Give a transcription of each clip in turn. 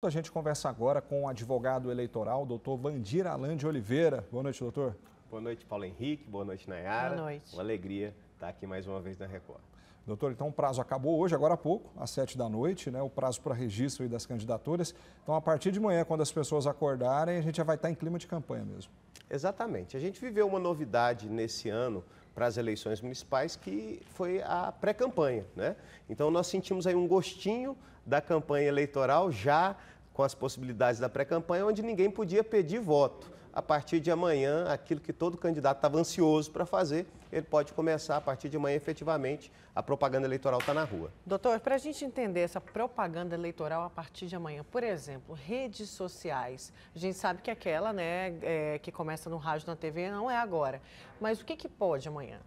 A gente conversa agora com o advogado eleitoral, doutor Vandir Alan de Oliveira. Boa noite, doutor. Boa noite, Paulo Henrique. Boa noite, Nayara. Boa noite. Uma alegria estar aqui mais uma vez na Record. Doutor, então o prazo acabou hoje, agora há pouco, às sete da noite, né? O prazo para registro das candidaturas. Então, a partir de manhã, quando as pessoas acordarem, a gente já vai estar em clima de campanha mesmo. Exatamente. A gente viveu uma novidade nesse ano para as eleições municipais que foi a pré-campanha, né? Então nós sentimos aí um gostinho da campanha eleitoral já com as possibilidades da pré-campanha, onde ninguém podia pedir voto. A partir de amanhã, aquilo que todo candidato estava ansioso para fazer, ele pode começar a partir de amanhã, efetivamente, a propaganda eleitoral está na rua. Doutor, para a gente entender essa propaganda eleitoral a partir de amanhã, por exemplo, redes sociais, a gente sabe que aquela né, é, que começa no rádio, na TV, não é agora. Mas o que, que pode amanhã?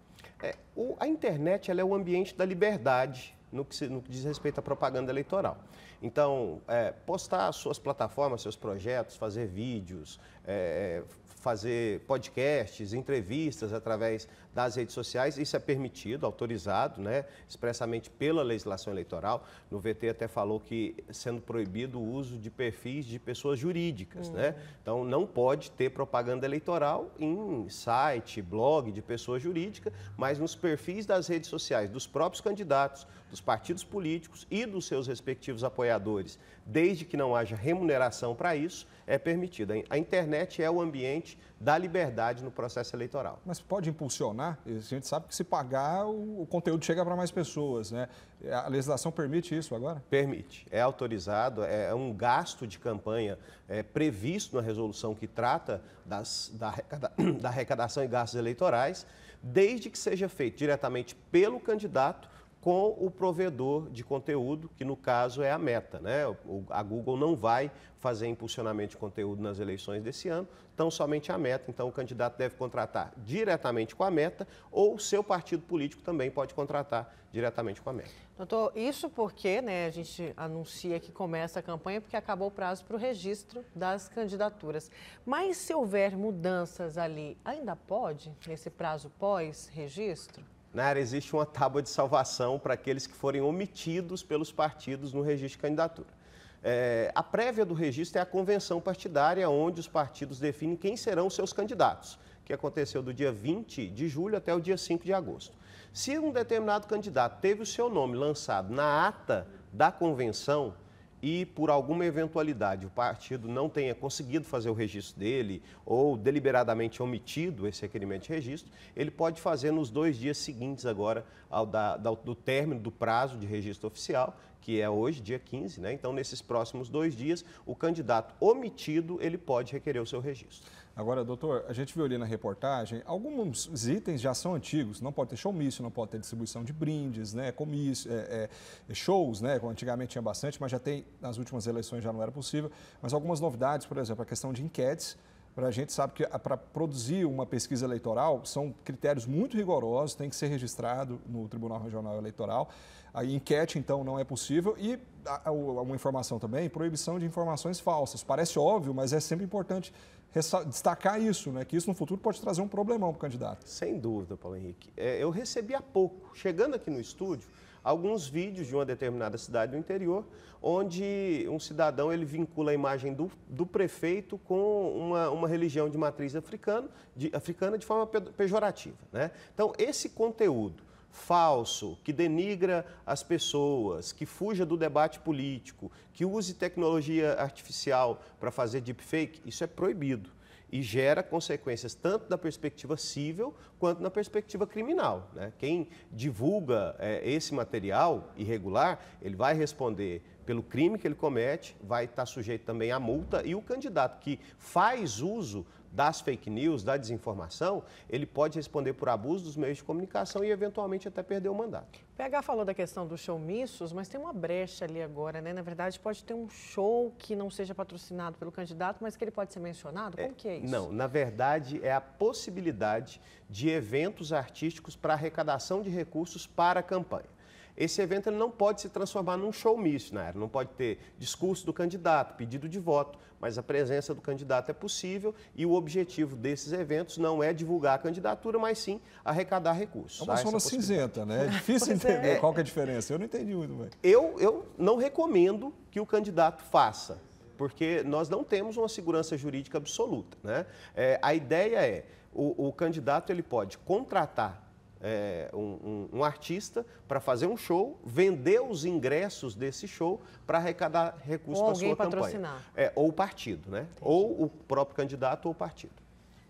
É, o, a internet é o ambiente da liberdade no que, se, no que diz respeito à propaganda eleitoral. Então, é, postar suas plataformas, seus projetos, fazer vídeos, é, fazer podcasts, entrevistas através das redes sociais, isso é permitido, autorizado, né, expressamente pela legislação eleitoral. No VT até falou que sendo proibido o uso de perfis de pessoas jurídicas, né? né? Então não pode ter propaganda eleitoral em site, blog de pessoa jurídica, mas nos perfis das redes sociais dos próprios candidatos, dos partidos políticos e dos seus respectivos apoiadores, desde que não haja remuneração para isso, é permitida. A internet é o ambiente da liberdade no processo eleitoral. Mas pode impulsionar? A gente sabe que se pagar, o, conteúdo chega para mais pessoas, né? A legislação permite isso agora? Permite. É autorizado, é, é um gasto de campanha é, previsto na resolução que trata das, da, da arrecadação e gastos eleitorais, desde que seja feito diretamente pelo candidato com o provedor de conteúdo, que no caso é a Meta. Né? a Google não vai fazer impulsionamento de conteúdo nas eleições desse ano, então somente a Meta. Então o candidato deve contratar diretamente com a Meta ou seu partido político também pode contratar diretamente com a Meta. Doutor, isso porque né, a gente anuncia que começa a campanha porque acabou o prazo para o registro das candidaturas. Mas se houver mudanças ali, ainda pode, nesse prazo pós-registro? Na área existe uma tábua de salvação para aqueles que forem omitidos pelos partidos no registro de candidatura. É, a prévia do registro é a convenção partidária, onde os partidos definem quem serão seus candidatos, que aconteceu do dia 20 de julho até o dia 5 de agosto. Se um determinado candidato teve o seu nome lançado na ata da convenção, e por alguma eventualidade o partido não tenha conseguido fazer o registro dele ou deliberadamente omitido esse requerimento de registro, ele pode fazer nos dois dias seguintes agora ao da, do término do prazo de registro oficial, que é hoje, dia 15, né? Então, nesses próximos dois dias, o candidato omitido, ele pode requerer o seu registro. Agora, doutor, a gente viu ali na reportagem, alguns itens já são antigos, não pode ter showmício, não pode ter distribuição de brindes, né, comício, é, é, shows, né, antigamente tinha bastante, mas já tem, nas últimas eleições já não era possível, mas algumas novidades, por exemplo, a questão de enquetes, a gente sabe que para produzir uma pesquisa eleitoral são critérios muito rigorosos, tem que ser registrado no Tribunal Regional Eleitoral. A enquete, então, não é possível. E uma informação também, proibição de informações falsas. Parece óbvio, mas é sempre importante destacar isso, né? que isso no futuro pode trazer um problemão para o candidato. Sem dúvida, Paulo Henrique. É, eu recebi há pouco, chegando aqui no estúdio, alguns vídeos de uma determinada cidade do interior, onde um cidadão ele vincula a imagem do, do prefeito com uma, uma religião de matriz africana de, africana de forma pejorativa. Né? Então, esse conteúdo falso, que denigra as pessoas, que fuja do debate político, que use tecnologia artificial para fazer deepfake, isso é proibido e gera consequências tanto da perspectiva civil quanto na perspectiva criminal. Né? Quem divulga é, esse material irregular, ele vai responder pelo crime que ele comete, vai estar sujeito também à multa e o candidato que faz uso das fake news, da desinformação, ele pode responder por abuso dos meios de comunicação e eventualmente até perder o mandato. O PH falou da questão dos showmissos, mas tem uma brecha ali agora, né? Na verdade, pode ter um show que não seja patrocinado pelo candidato, mas que ele pode ser mencionado? Como é, que é isso? Não, na verdade, é a possibilidade de eventos artísticos para arrecadação de recursos para a campanha esse evento ele não pode se transformar num showmício, né? não pode ter discurso do candidato, pedido de voto, mas a presença do candidato é possível e o objetivo desses eventos não é divulgar a candidatura, mas sim arrecadar recursos. É uma zona cinzenta, né? É difícil entender é. qual é a diferença. Eu não entendi muito bem. Eu, eu não recomendo que o candidato faça porque nós não temos uma segurança jurídica absoluta. Né? É, a ideia é, o, o candidato ele pode contratar é, um, um, um, artista para fazer um show, vender os ingressos desse show para arrecadar recursos para sua patrocinar. campanha. É, ou o partido, né? Entendi. Ou o próprio candidato ou o partido.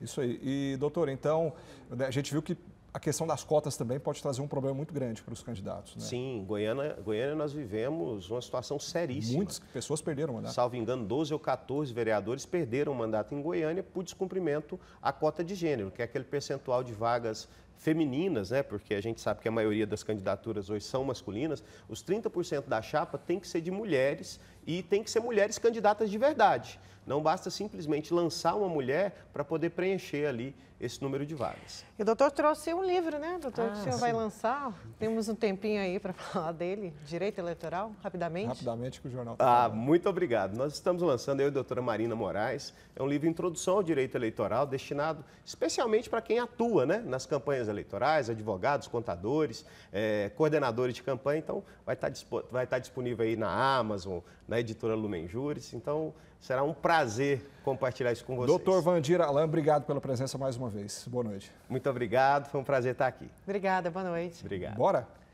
Isso aí. E, doutor, então, né, a gente viu que a questão das cotas também pode trazer um problema muito grande para os candidatos. Né? Sim, Goiânia, Goiânia nós vivemos uma situação seríssima. Muitas pessoas perderam o mandato. Salvo engano, 12 ou 14 vereadores perderam o mandato em Goiânia por descumprimento à cota de gênero, que é aquele percentual de vagas femininas, né? porque a gente sabe que a maioria das candidaturas hoje são masculinas, os 30% da chapa tem que ser de mulheres e tem que ser mulheres candidatas de verdade. Não basta simplesmente lançar uma mulher para poder preencher ali esse número de vagas. E o doutor trouxe um livro, né, doutor, ah, que o senhor sim. vai lançar. Temos um tempinho aí para falar dele, Direito Eleitoral, rapidamente. Rapidamente, que o jornal está Ah, muito obrigado. Nós estamos lançando, eu e a doutora Marina Moraes, é um livro Introdução ao Direito Eleitoral, destinado especialmente para quem atua né, nas campanhas eleitorais, advogados, contadores, é, coordenadores de campanha. Então, vai estar, tá vai estar tá disponível aí na Amazon, na editora Lumen Juris. Então, será um prazer compartilhar isso com vocês. Doutor Vandir Alain, obrigado pela presença mais uma vez. Boa noite. Muito obrigado, foi um prazer estar aqui. Obrigada, boa noite. Obrigado. Bora?